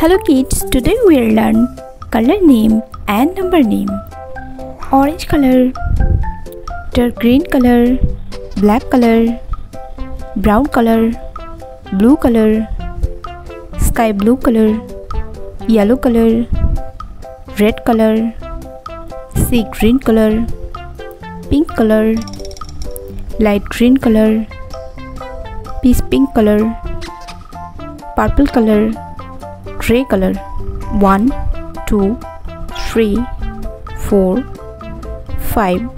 Hello kids, today we'll learn color name and number name. Orange color, dark green color, black color, brown color, blue color, sky blue color, yellow color, red color, sea green color, pink color, light green color, peace pink color, purple color, gray color. 1 2 3 4 5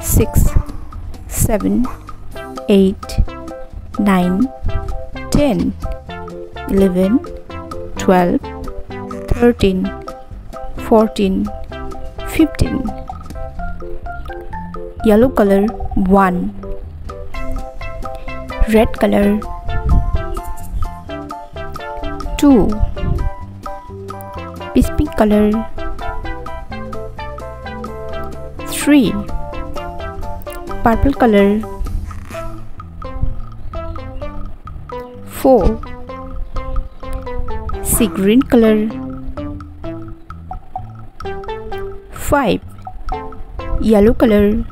6 7 8 9 10 11 12 13 14 15 yellow color 1 red color 2 peace pink color 3 purple color 4 sea green color 5 yellow color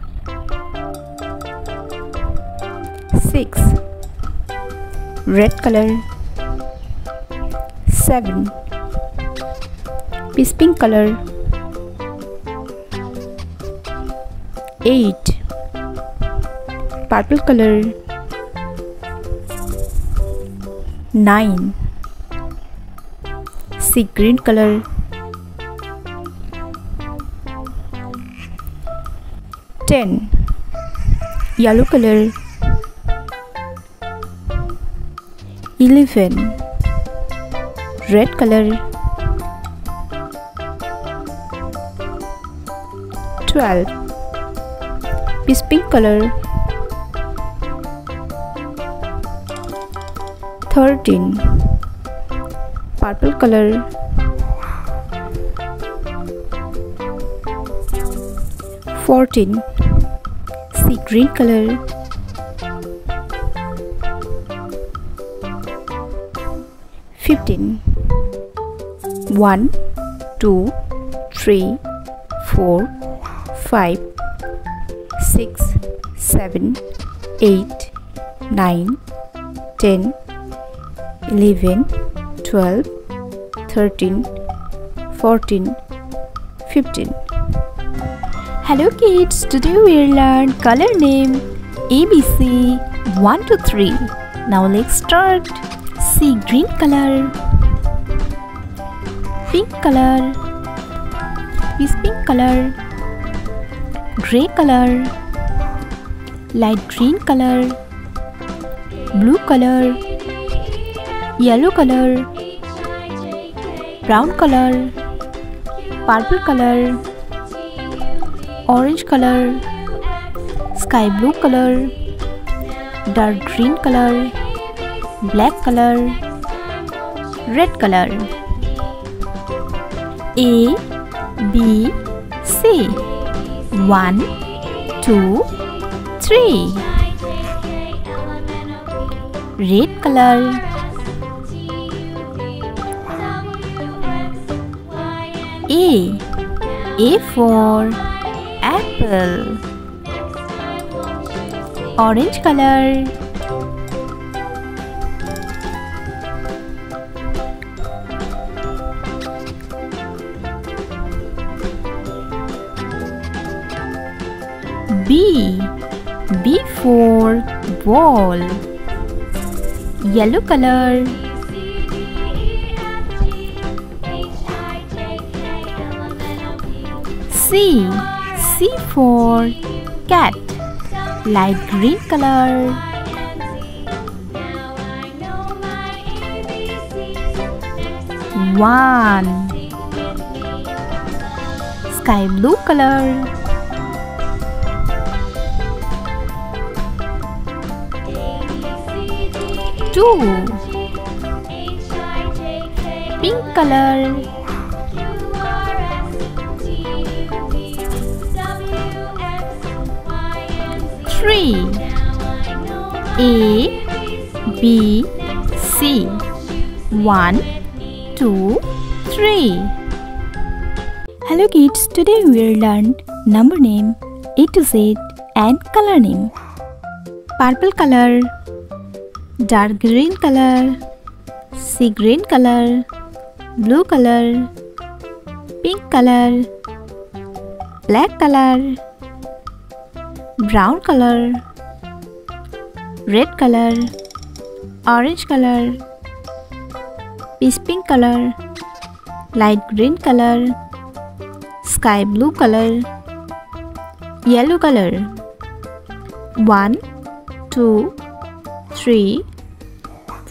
6 red color 7 peace pink color. 8 purple color. 9 sea green color. 10 yellow color. 11 red color 12 peace pink color. 13 purple color. 14 sea green color. 15 1 2 3 4 5 6 7 8 9 10 11 12 13 14 15 Hello kids, today we'll learn color name ABC 1 to 3. Now let's start. sea green color, pink color, peace pink color, gray color, light green color, blue color, yellow color, brown color, purple color, orange color, sky blue color, dark green color, black color, red color. A B C 1 2 3 Red color. A A for apple. Orange color B. B for ball. Yellow color. C. C for cat. Light green color. One. Sky blue color two pink color. Three. A B C. One two, three. Hello kids, today we will learn number name, A to Z and color name. Purple color, dark green color, sea green color, blue color, pink color, black color, brown color, red color, orange color, peach pink color, light green color, sky blue color, yellow color. 1, 2, 3,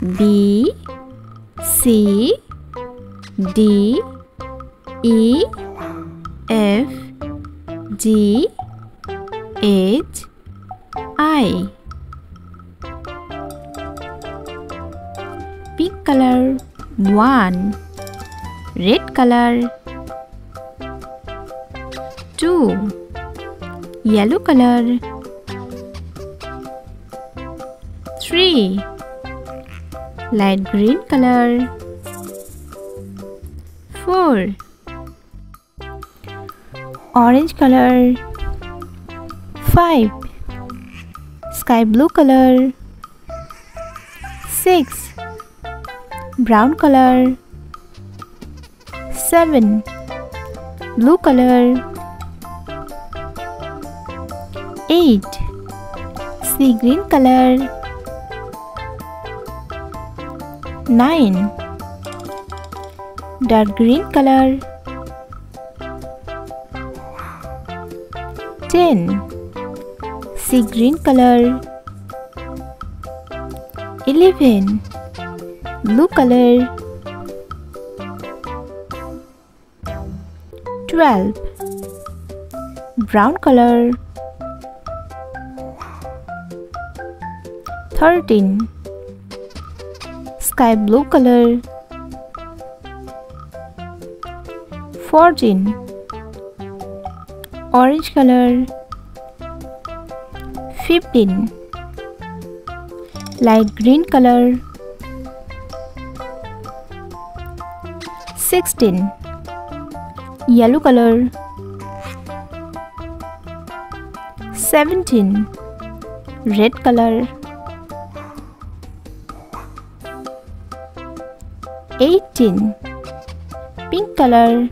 B C D E F G H I. Pink color 1 Red color 2 Yellow color 3 Light green color. 4 Orange color. 5 Sky blue color. 6 Brown color. 7 Blue color. 8 Sea green color 9 Dark green color. 10 Sea green color. 11 Blue color. 12 Brown color. 13 Sky blue color. 14 Orange color. 15 Light green color. 16 Yellow color. 17 Red color 18 Pink color.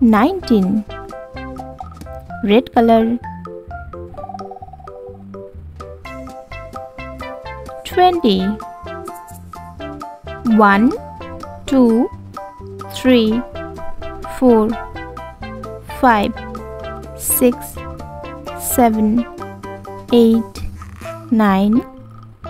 19 Red color. 20 1 2 3 4 5 6 7 8 9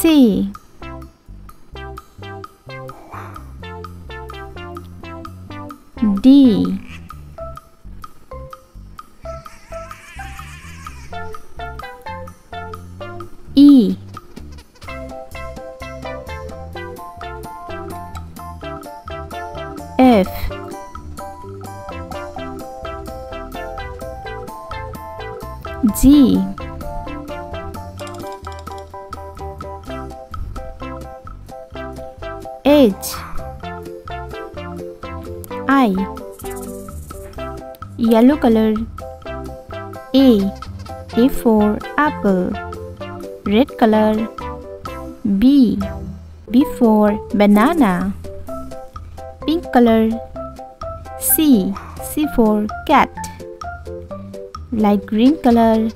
C D. E. F. G H I yellow color A A for apple. Red color B B for banana. Pink color C C for cat. Light green color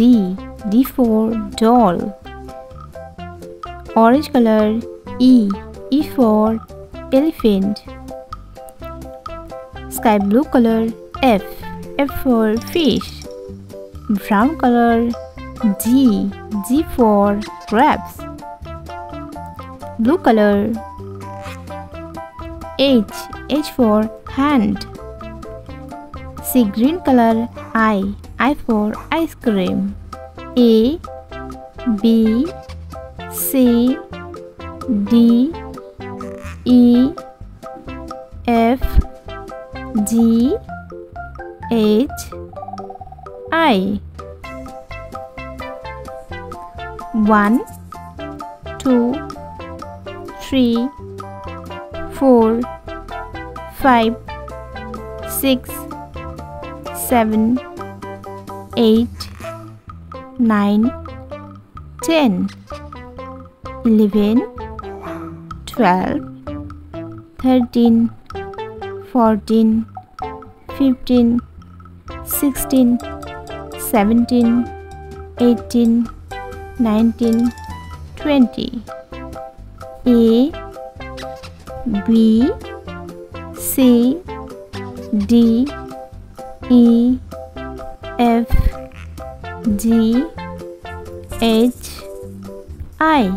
D D for doll. Orange color E E for elephant. Sky blue color F. F for fish. Brown color G. G for grapes blue color H. H for hand. C green color I. I for ice cream. A B C D E F G H I. One two three four five six seven eight nine ten. eleven twelve thirteen fourteen fifteen sixteen seventeen eighteen nineteen twenty. A B C D E F G H I